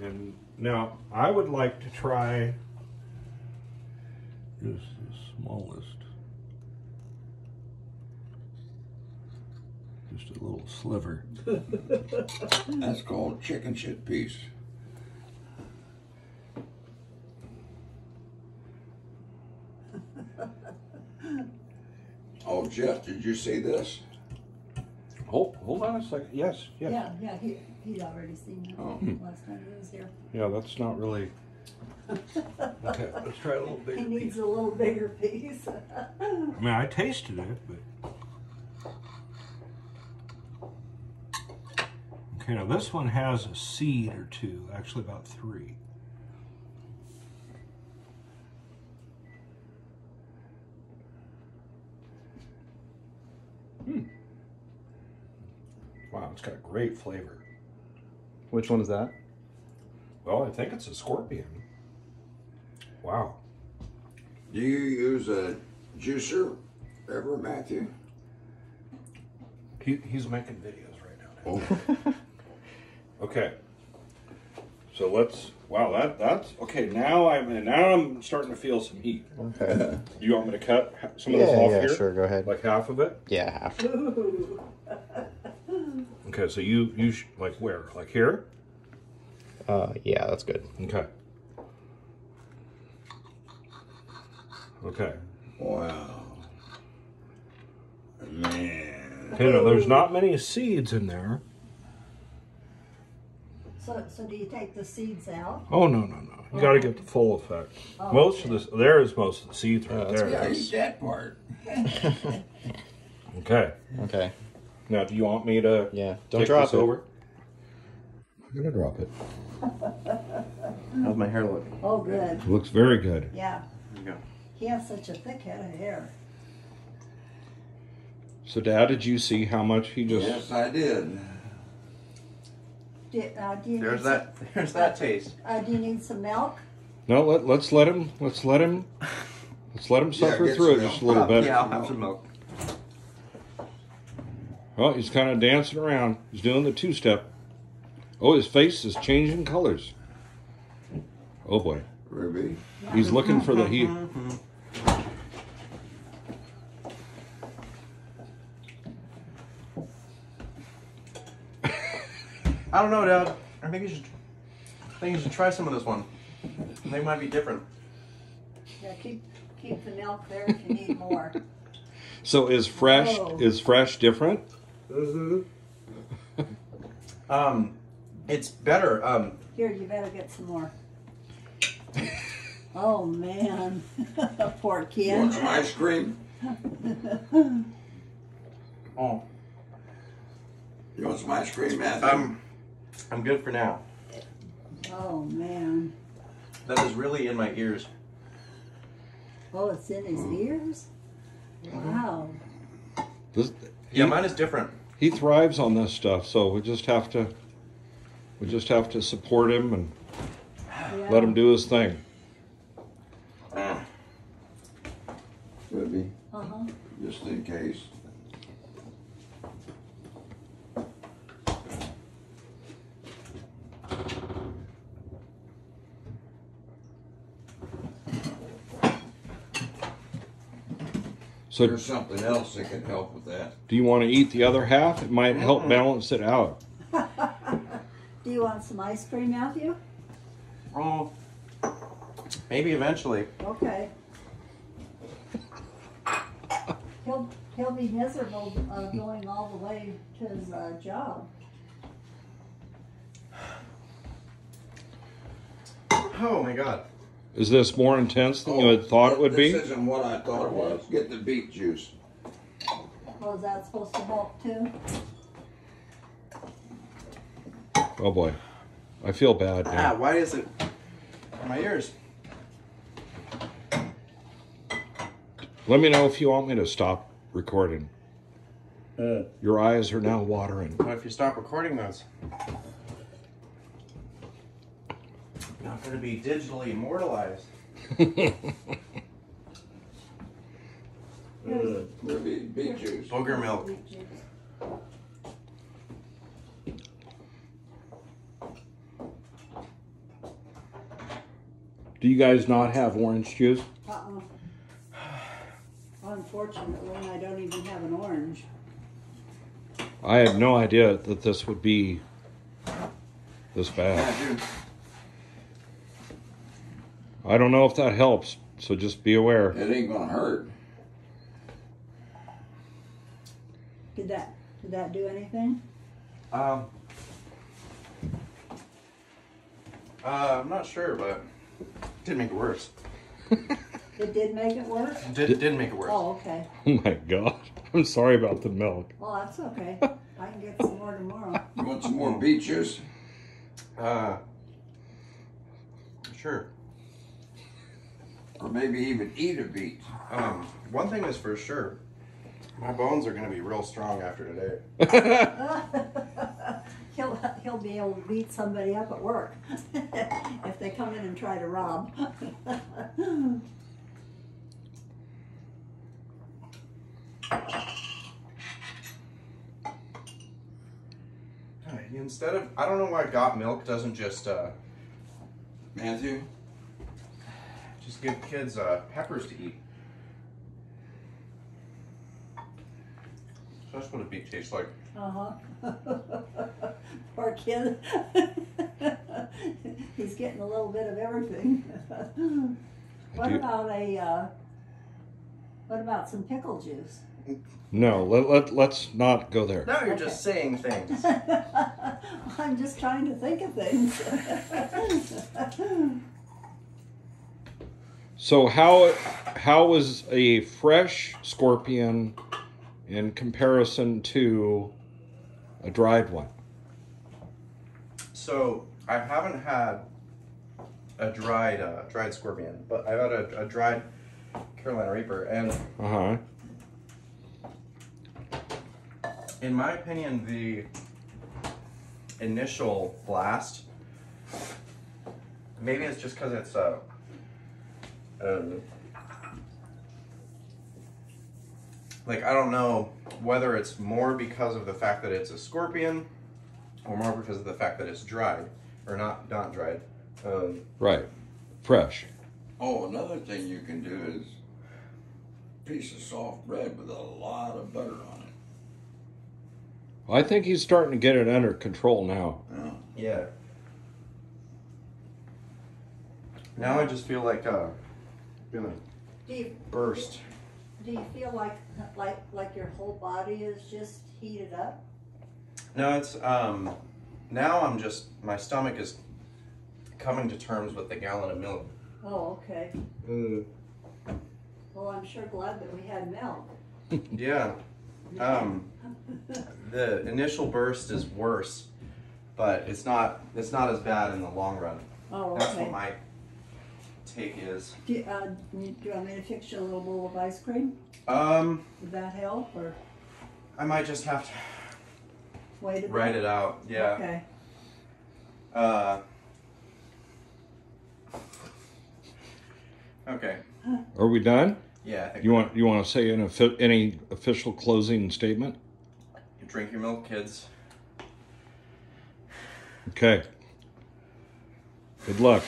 And now I would like to try just the smallest. Just a little sliver. That's called chicken shit piece. Oh, Jeff, did you see this? Hold, hold on a second. Yes, yes. Yeah, yeah, he, he'd already seen it Oh. last time he was here. Yeah, that's not really. Okay, let's try a little bigger He piece. needs a little bigger piece. I mean, I tasted it, but. Okay, now this one has a seed or two, actually about three. Hmm. Wow, it's got a great flavor. Which one is that? Well, I think it's a scorpion. Wow. Do you use a juicer ever, Matthew? He, he's making videos right now. Oh, Okay. So let's. Wow, that that's okay. Now I'm now I'm starting to feel some heat. Okay. Do you want me to cut some of this Yeah, off yeah, here? sure, go ahead. Like half of it. Yeah, half. Ooh. Okay, so you you sh- like where? Like here? Uh, yeah, that's good. Okay. Okay. wow. Man. Okay. Now there's not many seeds in there. So, so do you take the seeds out? Oh no no no! You got to get the full effect. Oh, most okay. of this there is most of the seeds right Oh, there. Yeah, eat that part. Okay. Okay. Now, do you want me to? Yeah. Don't take drop this it. over. I'm gonna drop it. How's my hair look? Oh, good. It looks very good. Yeah. There you go. He has such a thick head of hair. So, Dad, did you see how much he just? Yes, I did. Do, uh, do you There's need that. There's that taste. Uh, do you need some milk? No, let let's let him. Let's let him. Let's let him suffer get through it just a little bit. Yeah, I'll have some milk. Well, he's kind of dancing around. He's doing the two-step. Oh, his face is changing colors. Oh boy, Ruby. he's looking for the heat. I don't know, Dad. I think you should. I think you should try some of this one. They might be different. Yeah, keep keep the milk there if you need more. So, is fresh Oh. is fresh different? Um, it's better. Um, Here, you better get some more. Oh man, poor kid. want some ice cream? oh, You want some ice cream, Matthew? I'm, I'm good for now. Oh man. That is really in my ears. Oh, it's in his ears. Wow. This, Yeah, he, mine is different. he thrives on this stuff, so we just have to we just have to support him and Yeah. let him do his thing. Ruby, Uh huh. just in case. So, There's something else that could help with that. do you want to eat the other half? It might help balance it out. Do you want some ice cream, Matthew? Oh, maybe eventually. Okay. He'll he'll be miserable uh, going all the way to his uh, job. Oh my God. Is this more intense than you had thought it would be? This isn't what I thought it was. Get the beet juice. Oh, is that supposed to help too? Oh boy, I feel bad Ah, why is it in my ears? Let me know if you want me to stop recording. Your eyes are now watering. What if you stop recording those? Not going to be digitally immortalized. Ruby, beet juice. Booger milk. Do you guys not have orange juice? Uh-uh. Unfortunately, I don't even have an orange. I had no idea that this would be this bad. Matthew, I don't know if that helps, so just be aware. it ain't gonna hurt. Did that, did that do anything? Um, uh, I'm not sure, but it did make it worse. It did make it worse? It did, it did make it worse. Oh, okay. Oh my god. I'm sorry about the milk. Well, that's okay. I can get some more tomorrow. You want some more beet juice? Uh, sure. Or maybe even eat a beet? Um, one thing is for sure, my bones are gonna be real strong after today. He'll, he'll be able to beat somebody up at work if they come in and try to rob. Instead of, I don't know why Got Milk doesn't just uh, Matthew? Just give kids uh, peppers to eat. So that's what a beet tastes like. Uh-huh. Poor kid. He's getting a little bit of everything. What about a, uh, what about some pickle juice? No, let, let, let's not go there. Now you're Okay. just saying things. I'm just trying to think of things. So how how was a fresh scorpion in comparison to a dried one? So I haven't had a dried uh, dried scorpion, but I've had a, a dried Carolina Reaper, and Uh huh. in my opinion, the initial blast, maybe it's just because it's uh, um, like I don't know whether it's more because of the fact that it's a scorpion, or more because of the fact that it's dried or not not dried. Um, Right. Fresh. Oh, another thing you can do is piece of soft bread with a lot of butter on it. I think he's starting to get it under control now. Yeah. Yeah. Now I just feel like uh gonna Do you, burst. do you feel like, like, like your whole body is just heated up? No, it's um now I'm just my stomach is coming to terms with the gallon of milk. Oh, okay. Uh, Well, I'm sure glad that we had milk. yeah. Um the initial burst is worse, but it's not it's not as bad in the long run. Oh, That's okay. what my take is. Do, you- uh, do you want me to fix you a little bowl of ice cream? Um Would that help or I might just have to wait a bit? write it out. Yeah. Okay. Uh Okay. Are we done? Yeah, You want you want to say an offi- any official closing statement? drink your milk, kids. Okay. Good luck.